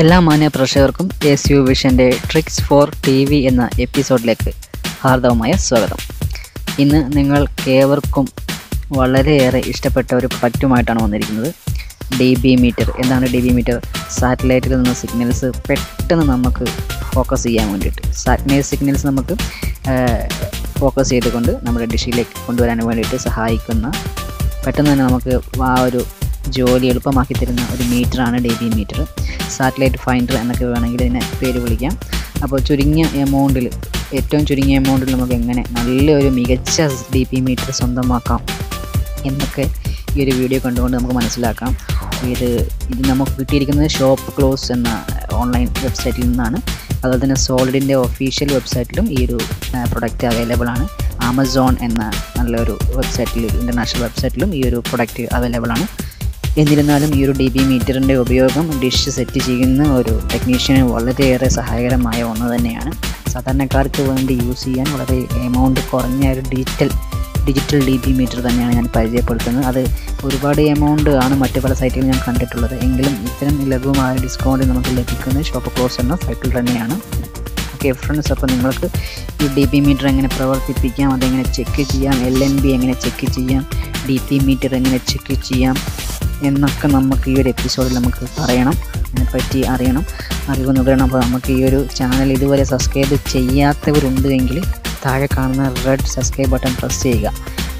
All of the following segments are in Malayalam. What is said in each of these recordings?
എല്ലാ മാന്യ പ്രേക്ഷകർക്കും എസ് യു വിഷന്റെ ട്രിക്സ് ഫോർ ടി വി എന്ന എപ്പിസോഡിലേക്ക് ഹാർദവമായ സ്വാഗതം. ഇന്ന് നിങ്ങൾ നിങ്ങൾക്കേവർക്കും വളരെയേറെ ഇഷ്ടപ്പെട്ട ഒരു പറ്റുമായിട്ടാണ് വന്നിരിക്കുന്നത്. ഡി ബി മീറ്റർ എന്താണ് ഡി ബി മീറ്റർ സാറ്റലൈറ്റിൽ നിന്ന് സിഗ്നൽസ് പെട്ടെന്ന് നമുക്ക് ഫോക്കസ് ചെയ്യാൻ വേണ്ടിയിട്ട്. സാറ്റലൈറ്റ് സിഗ്നൽസ് നമുക്ക് ഫോക്കസ് ചെയ്തുകൊണ്ട് നമ്മുടെ ഡിഷിലേക്ക് കൊണ്ടുവരാൻ വേണ്ടിയിട്ട് സഹായിക്കുന്ന പെട്ടെന്ന് തന്നെ നമുക്ക് ആ ഒരു ജോലി എളുപ്പമാക്കി തരുന്ന ഒരു മീറ്ററാണ് D B meter satellite finder എന്നൊക്കെ വേണമെങ്കിൽ ഇതിനെ പേര് വിളിക്കാം. അപ്പോൾ ചുരുങ്ങിയ എമൗണ്ടിൽ ഏറ്റവും ചുരുങ്ങിയ എമൗണ്ടിൽ നമുക്ക് എങ്ങനെ നല്ലൊരു മികച്ച ഡി പി മീറ്റർ സ്വന്തമാക്കാം എന്നൊക്കെ ഈ ഒരു വീഡിയോ കണ്ടുകൊണ്ട് നമുക്ക് മനസ്സിലാക്കാം. ഇത് ഇത് നമുക്ക് കിട്ടിയിരിക്കുന്നത് ഷോപ്പ് ക്ലോസ് എന്ന ഓൺലൈൻ വെബ്സൈറ്റിൽ നിന്നാണ്. അതുപോലെ തന്നെ സോളിഡിന്റെ ഒഫീഷ്യൽ വെബ്സൈറ്റിലും ഈ ഒരു പ്രൊഡക്റ്റ് അവൈലബിൾ ആണ്. ആമസോൺ എന്ന നല്ലൊരു വെബ്സൈറ്റിൽ ഇന്റർനാഷണൽ വെബ്സൈറ്റിലും ഈ ഒരു പ്രൊഡക്റ്റ് അവൈലബിൾ ആണ്. എന്നിരുന്നാലും ഈ ഒരു ഡി ബി മീറ്ററിന്റെ ഉപയോഗം ഡിഷ് സെറ്റ് ചെയ്യുന്ന ഒരു ടെക്നീഷ്യന് വളരെയേറെ സഹായകരമായ ഒന്ന് തന്നെയാണ്. സാധാരണക്കാർക്ക് വേണ്ടി യൂസ് ചെയ്യാൻ വളരെ എമൗണ്ട് കുറഞ്ഞ ഒരു digital digital D B meter തന്നെയാണ് ഞാൻ പരിചയപ്പെടുത്തുന്നത്. അത് ഒരുപാട് എമൗണ്ട് ആണ് മറ്റ് പല സൈറ്റുകളിൽ ഞാൻ കണ്ടിട്ടുള്ളത്. എങ്കിലും ഇത്തരം ലഘുവായ ഡിസ്കൗണ്ട് നമുക്ക് ലഭിക്കുന്നത് ഷോപ്പ് ക്ലോസ് എന്ന സൈറ്റിൽ തന്നെയാണ്. ഓക്കെ ഫ്രണ്ട്സ് അപ്പോൾ നിങ്ങൾക്ക് ഈ ഡി പി മീറ്റർ എങ്ങനെ പ്രവർത്തിപ്പിക്കാം അതെങ്ങനെ ചെക്ക് ചെയ്യാം എൽ എൻ ബി എങ്ങനെ ചെക്ക് ചെയ്യാം ഡി പി മീറ്റർ എങ്ങനെ ചെക്ക് ചെയ്യാം എന്നൊക്കെ നമുക്ക് ഈ ഒരു എപ്പിസോഡിൽ നമുക്ക് പറയണം. അതിനെപ്പറ്റി അറിയണം. അറിവ് നുകരണം അപ്പോൾ നമുക്ക് ഈ ഒരു ചാനൽ ഇതുവരെ സബ്സ്ക്രൈബ് ചെയ്യാത്തവരുണ്ട് എങ്കിൽ താഴെ കാണുന്ന റെഡ് സബ്സ്ക്രൈബ് ബട്ടൺ പ്രസ് ചെയ്യുക.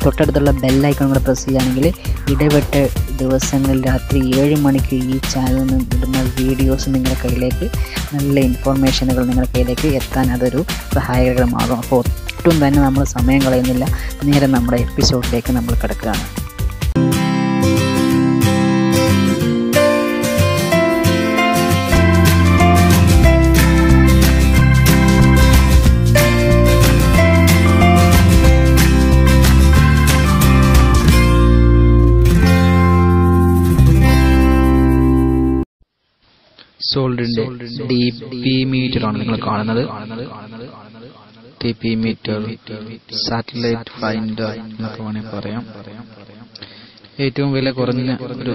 തൊട്ടടുത്തുള്ള ബെല്ലൈക്കൺ കൂടെ പ്രസ് ചെയ്യുകയാണെങ്കിൽ ഇടപെട്ട ദിവസങ്ങളിൽ രാത്രി ഏഴ് മണിക്ക് ഈ ചാനലിൽ നിന്ന് ഇടുന്ന വീഡിയോസ് നിങ്ങളുടെ കയ്യിലേക്ക് നല്ല ഇൻഫോർമേഷനുകൾ നിങ്ങളുടെ കയ്യിലേക്ക് എത്താൻ അതൊരു സഹായകരമാകും. അപ്പോൾ ഒട്ടും തന്നെ നമ്മൾ സമയം കളയുന്നില്ല. നേരെ നമ്മുടെ എപ്പിസോഡിലേക്ക് നമ്മൾ കിടക്കുകയാണ്. സോൾഡിന്റെ ഡി പി മീറ്റർ ആണ് നിങ്ങൾ കാണുന്നത്. D P meter satellite finder എന്നൊക്കെ വേണമെങ്കിൽ പറയാം. ഏറ്റവും വില കുറഞ്ഞ ഒരു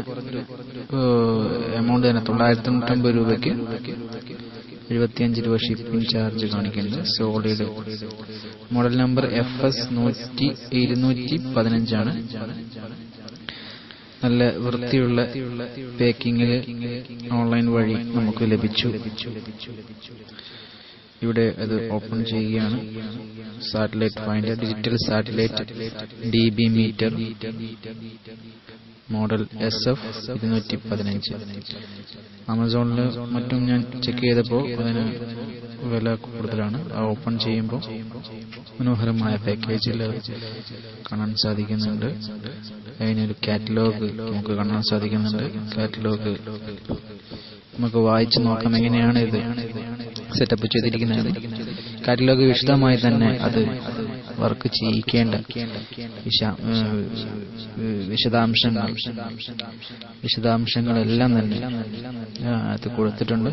എമൗണ്ട് തന്നെ തൊള്ളായിരത്തി തൊണ്ണൂറ്റൊമ്പത് രൂപയ്ക്ക് എഴുപത്തിയഞ്ച് രൂപ ഷിപ്പിംഗ് ചാർജ് കാണിക്കുന്നുണ്ട്. Solid model number F S നൂറ്റി ഇരുന്നൂറ്റി പതിനഞ്ചാണ്. നല്ല വൃത്തിയുള്ള പാക്കിങ്ങിൽ ഓൺലൈൻ വഴി നമുക്ക് ലഭിച്ചു. ഇവിടെ അത് ഓപ്പൺ ചെയ്യുകയാണ്. Satellite finder digital satellite D B meter model S F ഇരുന്നൂറ്റി പതിനഞ്ച് ആമസോണിൽ മറ്റും ഞാൻ ചെക്ക് ചെയ്തപ്പോൾ അതിന് വില കൂടുതലാണ്. ആ ഓപ്പൺ ചെയ്യുമ്പോൾ മനോഹരമായ പാക്കേജിൽ കാണാൻ സാധിക്കുന്നുണ്ട്. അതിനൊരു കാറ്റലോഗ് നമുക്ക് കാണാൻ സാധിക്കുന്നുണ്ട്. കാറ്റലോഗ് നമുക്ക് വായിച്ചു നോക്കാം എങ്ങനെയാണ് ഇത് സെറ്റപ്പ് ചെയ്തിരിക്കുന്നത്. കാറ്റലോഗ് വിശദമായി തന്നെ അത് വർക്ക് ചെയ്യിക്കേണ്ട. വിശദാംശങ്ങൾ. വിശദാംശങ്ങളെല്ലാം തന്നെ അത് കൊടുത്തിട്ടുണ്ട്.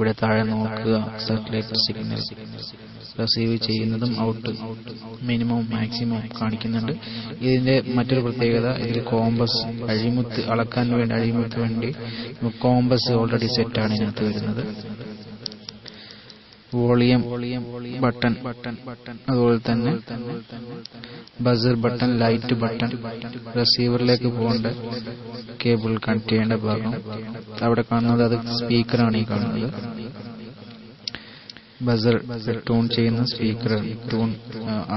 ഇവിടെ താഴെ നോക്കുക. സാറ്റലൈറ്റ് സിഗ്നൽ റിസീവ് ചെയ്യുന്നതും ഔട്ട് മിനിമം മാക്സിമം കാണിക്കുന്നുണ്ട്. ഇതിന്റെ മറ്റൊരു പ്രത്യേകത ഇതിൽ കോമ്പസ് അഴിമുത്ത് അളക്കാൻ വേണ്ടി അഴിമുത്ത് വേണ്ടി കോമ്പസ് ഓൾറെഡി സെറ്റ് ആണ് ഇതിനകത്ത് വരുന്നത്. Volume button. അതുപോലെ തന്നെ ബസർ ബട്ടൺ ലൈറ്റ് ബട്ടൺ റിസീവറിലേക്ക് പോകേണ്ട കേബിൾ കണക്ട് ചെയ്യേണ്ട ഭാഗം. അവിടെ കാണുന്നത് അത് സ്പീക്കറാണ് ഈ കാണുന്നത്. ബസർ ട്യൂൺ ചെയ്യുന്ന സ്പീക്കർ ട്യൂൺ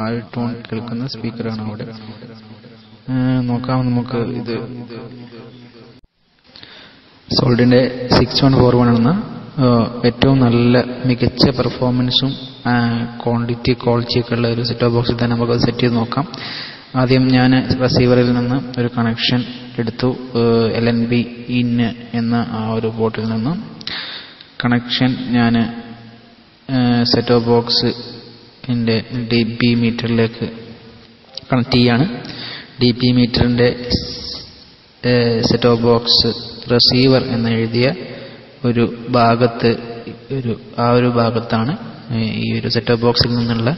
ആൾ ട്യൂൺ കേൾക്കുന്ന സ്പീക്കറാണ് അവിടെ. നോക്കാം നമുക്ക് ഇത്. സോൾഡിന്റെ സിക്സ് വൺ ഫോർ വൺ എന്ന ഏറ്റവും നല്ല മികച്ച പെർഫോമൻസും ക്വാണ്ടിറ്റി ക്വാളിറ്റിയൊക്കെ ഉള്ള ഒരു സെറ്റ് ബോക്സിൽ തന്നെ നമുക്ക് സെറ്റ് ചെയ്ത് നോക്കാം. ആദ്യം ഞാൻ റിസീവറിൽ നിന്ന് ഒരു കണക്ഷൻ എടുത്തു. എൽ എൻ ബി ഇൻ എന്ന ആ ഒരു പോർട്ടിൽ നിന്ന്. കണക്ഷൻ ഞാൻ സെറ്റ് ഓഫ് ബോക്സ് എന്റെ ഡി ബി മീറ്ററിലേക്ക് കണക്ട് ചെയ്യാണ്. ഡി ബി മീറ്ററിന്റെ സെറ്റ് ഓഫ് ബോക്സ് റിസീവർ എന്ന് എഴുതിയ ഒരു ഭാഗത്ത് ഒരു ആ ഒരു ഭാഗത്താണ് ഈ ഒരു സെറ്റ് ബോക്സിൽ നിന്നുള്ള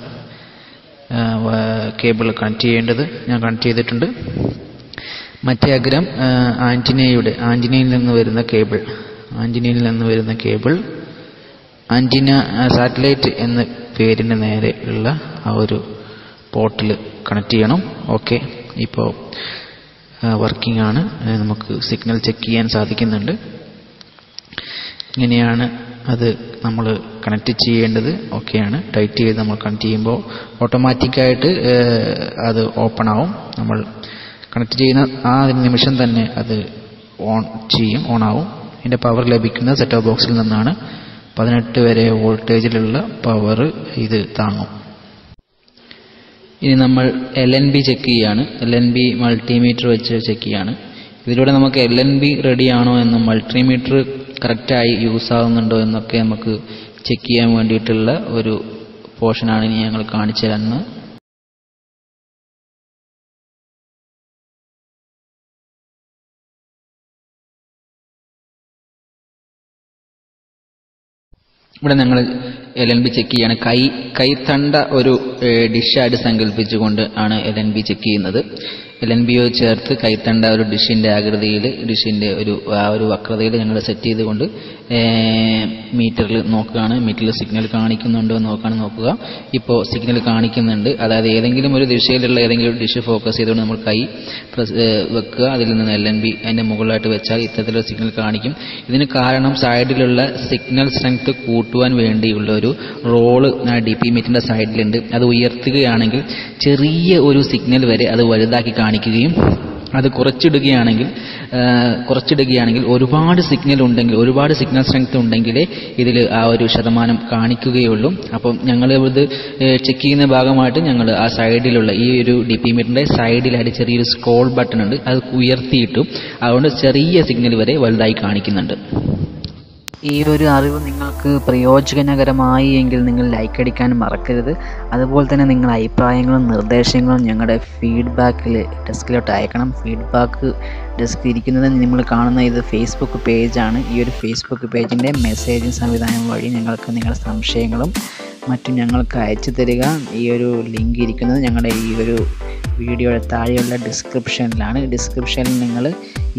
കേബിൾ കണക്ട് ചെയ്യേണ്ടത്. ഞാൻ കണക്ട് ചെയ്തിട്ടുണ്ട്. മറ്റേ അഗ്രം ആന്റിനയുടെ ആന്റിനയിൽ നിന്ന് വരുന്ന കേബിൾ ആന്റിനയിൽ നിന്ന് വരുന്ന കേബിൾ ആന്റിന സാറ്റലൈറ്റ് എന്ന പേരിന് നേരെ ഉള്ള ആ ഒരു പോർട്ടിൽ കണക്ട് ചെയ്യണം. ഓക്കെ ഇപ്പോൾ വർക്കിംഗ് ആണ്. നമുക്ക് സിഗ്നൽ ചെക്ക് ചെയ്യാൻ സാധിക്കുന്നുണ്ട്. ഇങ്ങനെയാണ് അത് നമ്മൾ കണക്ട് ചെയ്യേണ്ടത്. ഓക്കെയാണ്. ടൈറ്റ് ചെയ്ത് നമ്മൾ കണക്ട് ചെയ്യുമ്പോൾ ഓട്ടോമാറ്റിക്കായിട്ട് അത് ഓപ്പൺ ആവും. നമ്മൾ കണക്ട് ചെയ്യുന്ന ആ നിമിഷം തന്നെ അത് ഓൺ ചെയ്യും ഓൺ ആവും. ഇതിന്റെ പവർ ലഭിക്കുന്ന സെറ്റ് ഓഫ് ബോക്സിൽ നിന്നാണ് പതിനെട്ട് വരെ വോൾട്ടേജിലുള്ള പവർ ഇത് താങ്ങും. ഇനി നമ്മൾ എൽ എൻ ബി ചെക്ക് ചെയ്യാണ്. എൽ എൻ ബി മൾട്ടിമീറ്റർ വെച്ച് ചെക്ക് ചെയ്യാണ്. ഇതിലൂടെ നമുക്ക് എൽ എൻ ബി റെഡി ആണോ എന്നും മൾട്ടിമീറ്റർ കറക്റ്റായി യൂസ് ആകുന്നുണ്ടോ എന്നൊക്കെ നമുക്ക് ചെക്ക് ചെയ്യാൻ വേണ്ടിയിട്ടുള്ള ഒരു പോർഷനാണ് ഇനി ഞങ്ങൾ കാണിച്ചു തരുന്നത്. ഇവിടെ ഞങ്ങൾ എൽ എൻ ബി ചെക്ക് ചെയ്യാണ്. കൈ കൈത്തണ്ട ഒരു ഡിഷായിട്ട് സങ്കല്പിച്ചുകൊണ്ട് ആണ് എൽ എൻ ബി ചെക്ക് ചെയ്യുന്നത്. എൽ എൻ ബിയോ ചേർത്ത് കൈത്തണ്ട ഒരു ഡിഷിന്റെ ആകൃതിയിൽ ഡിഷിന്റെ ഒരു ആ ഒരു വക്രതയിൽ ഞങ്ങൾ സെറ്റ് ചെയ്തുകൊണ്ട് മീറ്ററിൽ നോക്കുകയാണ്. മീറ്ററിൽ സിഗ്നൽ കാണിക്കുന്നുണ്ടോ എന്ന് നോക്കുകയാണ് നോക്കുക. ഇപ്പോൾ സിഗ്നൽ കാണിക്കുന്നുണ്ട്. അതായത് ഏതെങ്കിലും ഒരു ദിശയിലുള്ള ഏതെങ്കിലും ഒരു ഡിഷ് ഫോക്കസ് ചെയ്തുകൊണ്ട് നമ്മൾ കൈ വെക്കുക. അതിൽ നിന്ന് എൽ എൻ ബി അതിന്റെ മുകളിലായിട്ട് വെച്ചാൽ ഇത്തരത്തിലുള്ള സിഗ്നൽ കാണിക്കും. ഇതിന് കാരണം സൈഡിലുള്ള സിഗ്നൽ സ്ട്രെങ്ത് കൂട്ടുവാൻ വേണ്ടിയുള്ള ഒരു റോൾ ഡി പി മീറ്ററിന്റെ സൈഡിലുണ്ട് അത് ഉയർത്തുകയാണെങ്കിൽ ചെറിയ ഒരു സിഗ്നൽ വരെ അത് വലുതാക്കി കാണിക്കുകയും അത് കുറച്ചിടുകയാണെങ്കിൽ കുറച്ചിടുകയാണെങ്കിൽ ഒരുപാട് സിഗ്നൽ ഉണ്ടെങ്കിൽ ഒരുപാട് സിഗ്നൽ സ്ട്രെങ്ത് ഉണ്ടെങ്കിലേ ഇതിൽ ആ ഒരു ശതമാനം കാണിക്കുകയുള്ളൂ. അപ്പം ഞങ്ങൾ ഇത് ചെക്ക് ചെയ്യുന്ന ഭാഗമായിട്ട് ഞങ്ങൾ ആ സൈഡിലുള്ള ഈ ഒരു ഡി പി മീറ്ററിന്റെ സൈഡിലായിട്ട് ചെറിയൊരു സ്ക്രോൾ ബട്ടൺ ഉണ്ട്. അത് ഉയർത്തിയിട്ടു അതുകൊണ്ട് ചെറിയ സിഗ്നൽ വരെ വലുതായി കാണിക്കുന്നുണ്ട്. ഈ ഒരു അറിവ് നിങ്ങൾക്ക് പ്രയോജനകരമായി എങ്കിൽ നിങ്ങൾ ലൈക്ക് അടിക്കാൻ മറക്കരുത്. അതുപോലെ തന്നെ നിങ്ങളുടെ അഭിപ്രായങ്ങളും നിർദ്ദേശങ്ങളും ഞങ്ങളുടെ ഫീഡ്ബാക്കിൽ ഡെസ്കിലോട്ട് അയക്കണം. ഫീഡ്ബാക്ക് ഡെസ്ക് ഇരിക്കുന്നത് നിങ്ങൾ കാണുന്ന ഇത് ഫേസ്ബുക്ക് പേജാണ് ഈ ഒരു ഫേസ്ബുക്ക് പേജിന്റെ മെസ്സേജിങ് സംവിധാനം വഴി ഞങ്ങൾക്ക് നിങ്ങളുടെ സംശയങ്ങളും മറ്റും ഞങ്ങൾക്ക് അയച്ചു തരിക. ഈ ഒരു ലിങ്ക് ഇരിക്കുന്നത് ഞങ്ങളുടെ ഈ ഒരു വീഡിയോയുടെ താഴെയുള്ള ഡിസ്ക്രിപ്ഷനിലാണ് ഡിസ്ക്രിപ്ഷനിൽ നിങ്ങൾ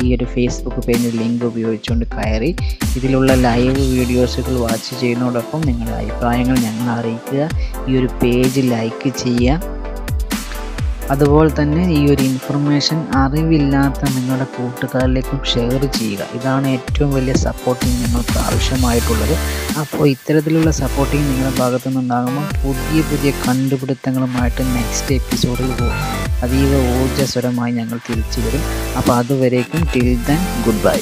ഈ ഒരു ഫേസ്ബുക്ക് പേജിന്റെ ലിങ്ക് ഉപയോഗിച്ചുകൊണ്ട് കയറി ഇതിലുള്ള ലൈവ് വീഡിയോസുകൾ വാച്ച് ചെയ്യുന്നതോടൊപ്പം നിങ്ങളുടെ അഭിപ്രായങ്ങൾ ഞങ്ങൾ അറിയിക്കുക ഈ ഒരു പേജ് ലൈക്ക് ചെയ്യുക. അതുപോലെ തന്നെ ഈ ഒരു ഇൻഫർമേഷൻ അറിവില്ലാത്ത നിങ്ങളുടെ കൂട്ടുകാരിലേക്കും ഷെയർ ചെയ്യുക. ഇതാണ് ഏറ്റവും വലിയ സപ്പോർട്ടിങ് നിങ്ങൾക്ക് ആവശ്യമായിട്ടുള്ളത്. അപ്പോൾ ഇത്തരത്തിലുള്ള സപ്പോർട്ടിങ് നിങ്ങളുടെ ഭാഗത്തു നിന്നുണ്ടാകുമ്പോൾ പുതിയ പുതിയ കണ്ടുപിടുത്തങ്ങളുമായിട്ട് നെക്സ്റ്റ് എപ്പിസോഡിൽ അതീവ ഊർജസ്വരമായി ഞങ്ങൾ തിരിച്ചു വരും. അപ്പോൾ അതുവരേക്കും ടിൽ ദൻ ഗുഡ് ബൈ.